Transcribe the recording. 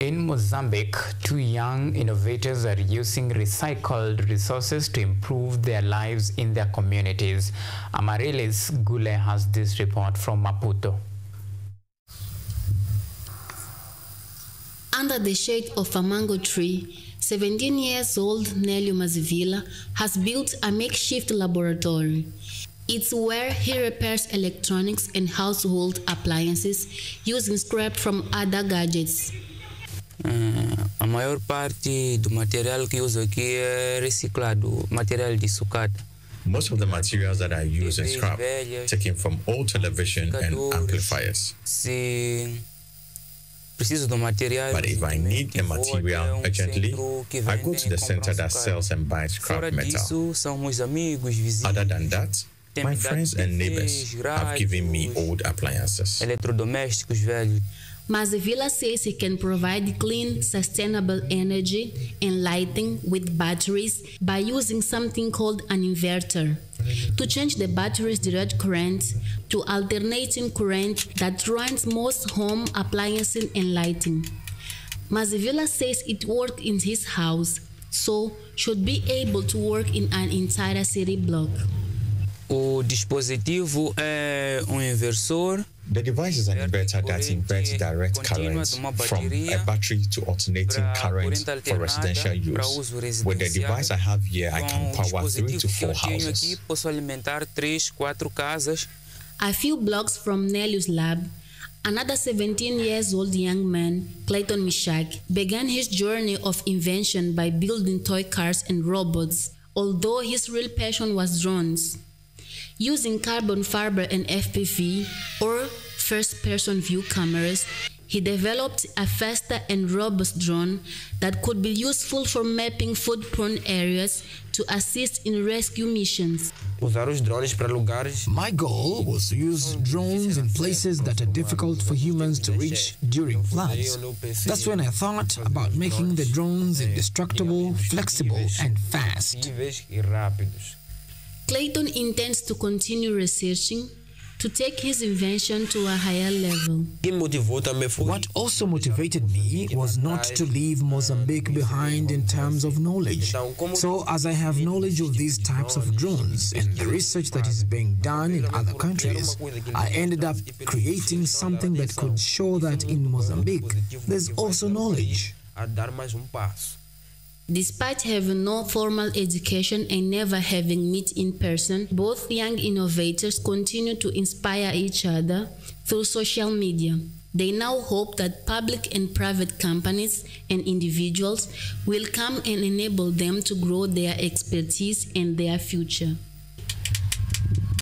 In Mozambique, two young innovators are using recycled resources to improve their lives in their communities. Amarilis Gule has this report from Maputo. Under the shade of a mango tree, 17 years old Nelio Mazivila has built a makeshift laboratory. It's where he repairs electronics and household appliances using scrap from other gadgets. Uh, a maior parte do material que uso aqui é reciclado, material de sucata. Most of the materials that I use are scrap, taken from old television and amplifiers. Se preciso do material, But if I need the material urgently, I go to the center that sells and buys scrap metal. disso, são meus amigos, vizinhos, Other than that, my friends and neighbors have given me old appliances. eletrodomésticos velhos. Mazivila says he can provide clean, sustainable energy and lighting with batteries by using something called an inverter. To change the battery's direct current to alternating current that runs most home appliances and lighting. Mazivila says it worked in his house, so should be able to work in an entire city block. O dispositivo é um inversor The device is an inverter that inverts direct current from a battery to alternating current for residential use. With the device I have here, I can power three to four eu tenho aqui, houses. posso alimentar três, quatro casas. A few blocks from Nelio's lab, another 17 years old young man, Clayton Mishak, began his journey of invention by building toy cars and robots, although his real passion was drones. Using carbon fiber and FPV or first person view cameras, he developed a faster and robust drone that could be useful for mapping food prone areas to assist in rescue missions. usar os drones para lugares My goal was to use drones in places that are difficult for humans to reach during floods. That's when I thought about making the drones indestructible, flexible, and fast. Possíveis rápidos. Clayton intends to continue researching to take his invention to a higher level. O que me motivou também foi What also motivated me was not to leave Mozambique behind in terms of knowledge. So, as I have knowledge of these types of drones and the research that is being done in other countries, I ended up creating something that could show that in Mozambique there's also knowledge. Despite having no formal education and never having met in person, both young innovators continue to inspire each other through social media. They now hope that public and private companies and individuals will come and enable them to grow their expertise and their future.